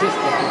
existem.